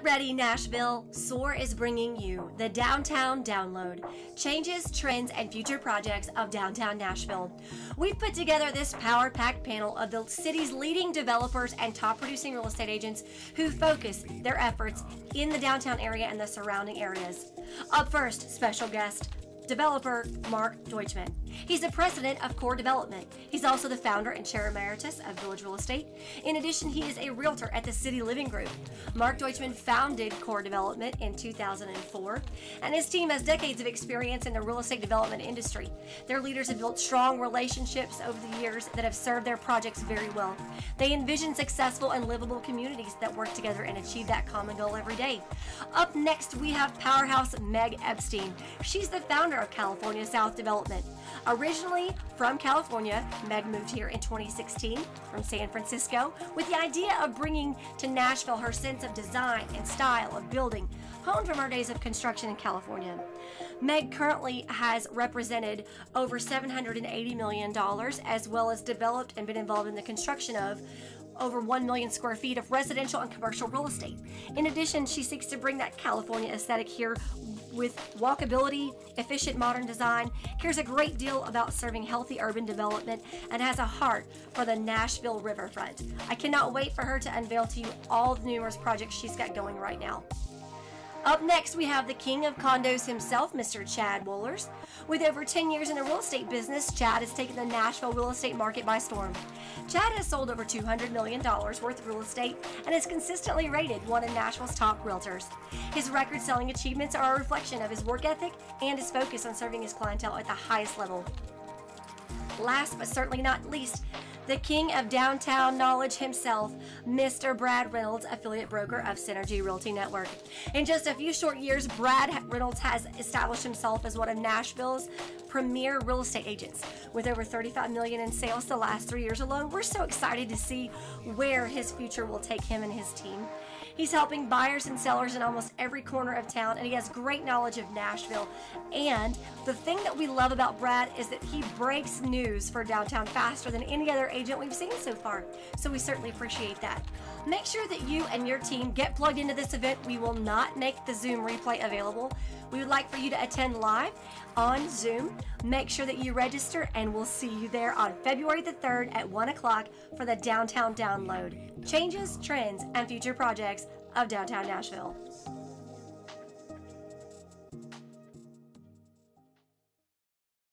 Get ready, Nashville. SOAR is bringing you the Downtown Download changes, trends, and future projects of downtown Nashville. We've put together this power packed panel of the city's leading developers and top producing real estate agents who focus their efforts in the downtown area and the surrounding areas. Up first, special guest developer Mark Deutschmann. He's the president of Core Development. He's also the founder and chair emeritus of Village Real Estate. In addition, he is a realtor at the City Living Group. Mark Deutschmann founded Core Development in 2004, and his team has decades of experience in the real estate development industry. Their leaders have built strong relationships over the years that have served their projects very well. They envision successful and livable communities that work together and achieve that common goal every day. Up next, we have powerhouse Meg Epstein. She's the founder of California South Development. Originally from California, Meg moved here in 2016 from San Francisco with the idea of bringing to Nashville her sense of design and style of building, honed from her days of construction in California. Meg currently has represented over $780 million as well as developed and been involved in the construction of over 1 million square feet of residential and commercial real estate. In addition, she seeks to bring that California aesthetic here with walkability, efficient modern design, cares a great deal about serving healthy urban development, and has a heart for the Nashville riverfront. I cannot wait for her to unveil to you all the numerous projects she's got going right now. Up next, we have the king of condos himself, Mr. Chad Wohlers. With over 10 years in the real estate business, Chad has taken the Nashville real estate market by storm. Chad has sold over $200 million worth of real estate and is consistently rated one of Nashville's top realtors. His record selling achievements are a reflection of his work ethic and his focus on serving his clientele at the highest level. Last but certainly not least, the king of downtown knowledge himself, Mr. Brad Reynolds, affiliate broker of Synergy Realty Network. In just a few short years, Brad Reynolds has established himself as one of Nashville's premier real estate agents. With over 35 million in sales the last three years alone, we're so excited to see where his future will take him and his team. He's helping buyers and sellers in almost every corner of town, and he has great knowledge of Nashville. And the thing that we love about Brad is that he breaks news for downtown faster than any other agent we've seen so far. So we certainly appreciate that. Make sure that you and your team get plugged into this event. We will not make the Zoom replay available. We would like for you to attend live on Zoom. Make sure that you register, and we'll see you there on February the 3rd at 1 o'clock for the Downtown Download changes, trends, and future projects of downtown Nashville.